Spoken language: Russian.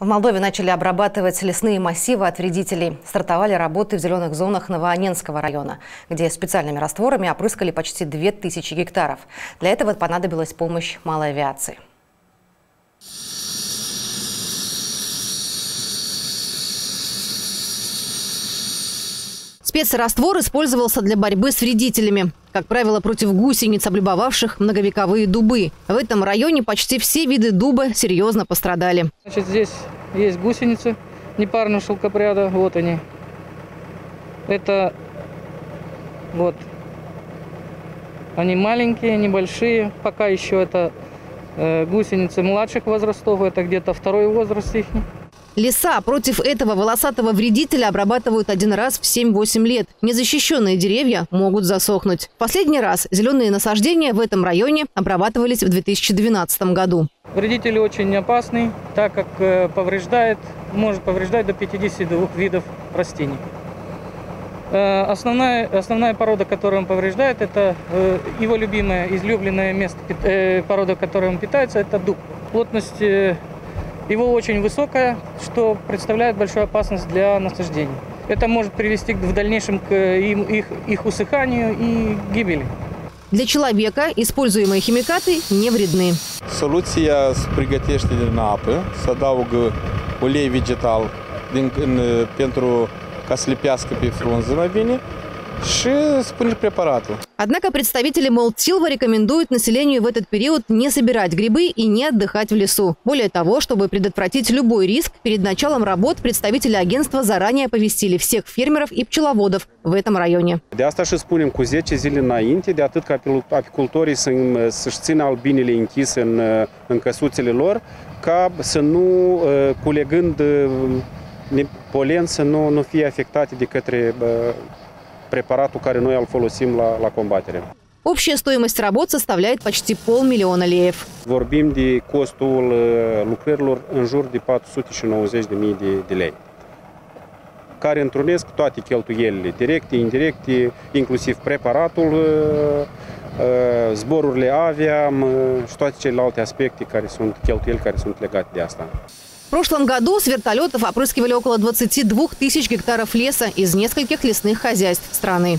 В Молдове начали обрабатывать лесные массивы от вредителей. Стартовали работы в зеленых зонах Новоаненского района, где специальными растворами опрыскали почти 2000 гектаров. Для этого понадобилась помощь малой авиации. Спецраствор использовался для борьбы с вредителями. Как правило, против гусениц, облюбовавших многовековые дубы. В этом районе почти все виды дуба серьезно пострадали. Значит, здесь есть гусеницы непарного шелкопряда. Вот они. Это вот. Они маленькие, небольшие. Пока еще это э, гусеницы младших возрастов. Это где-то второй возраст их. Леса против этого волосатого вредителя обрабатывают один раз в 7-8 лет. Незащищенные деревья могут засохнуть. Последний раз зеленые насаждения в этом районе обрабатывались в 2012 году. Вредитель очень опасный, так как э, повреждает, может повреждать до 52 видов растений. Э, основная, основная порода, которую он повреждает, это э, его любимое, излюбленное место, порода, которой он питается, это дуб. Плотность его очень высокая, что представляет большую опасность для насаждений. Это может привести в дальнейшем к им, их, их усыханию и гибели. Для человека используемые химикаты не вредны. Soluția pregătește din apă, să adaugă ulei vegetal din, în, pentru ca să lipească pe frunză mai bine și spune препаратul. Однако представители Молтилва рекомендуют населению в этот период не собирать грибы и не отдыхать в лесу. Более того, чтобы предотвратить любой риск, перед началом работ представители агентства заранее оповестили всех фермеров и пчеловодов в этом районе. De asta și spunem cu 10 zile înainte, de atât ca apicultorii să, să-și țină albinele închise în, în căsuțele lor, ca să nu, culegând polen, să nu, nu fie afectate de către препарату, care noi îl folosim la, la combatere. Общая стоимость работ составляет почти полмиллиона леев. Vorbim de costul lucrărilor în jur de 490.000 de, de lei care întrunesc toate cheltuielile directe, indirecte, inclusiv preparatul, zborurile avia și toate celelalte aspecte care sunt cheltuieli care sunt legate de asta. В прошлом году с вертолетов опрыскивали около 22 тысяч гектаров леса из нескольких лесных хозяйств страны.